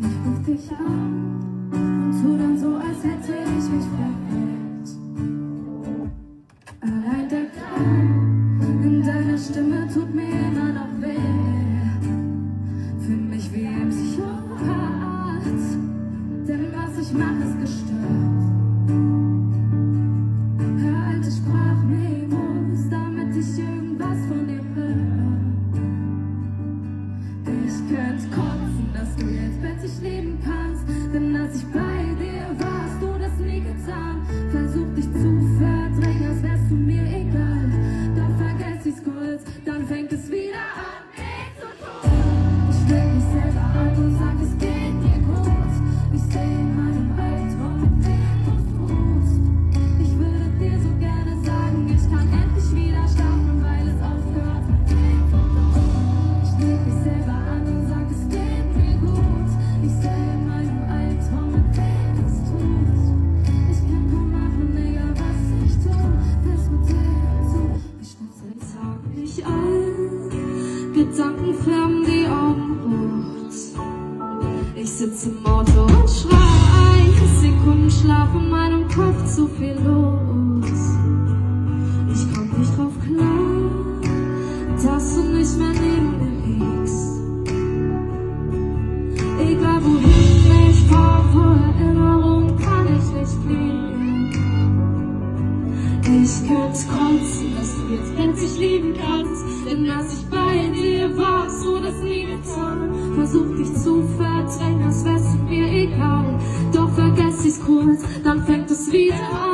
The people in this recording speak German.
guck dich an und tu dann so, als hätte ich mich verwirrt. Allein der Klang in deiner Stimme tut mir immer noch weh. Fühl mich wie ein Psychopath, denn was ich mache, ist gestört. Hör alte Sprachmemos, damit ich jetzt Färben die Augen rot. Ich sitz im Auto und schrei. Sekunden Schlaf in meinem Kopf, zu viel los. Ich komm nicht drauf klar, dass du nicht mehr neben mir liegst. Egal wohin ich fahr, vor Erinnerung kann ich nicht fliehen. Ich könnte kotzen, dass du jetzt endlich lieben kannst. Versuch dich zu verdrängen, als wär's mir egal. Doch vergess ich's kurz, dann fängt es wieder an.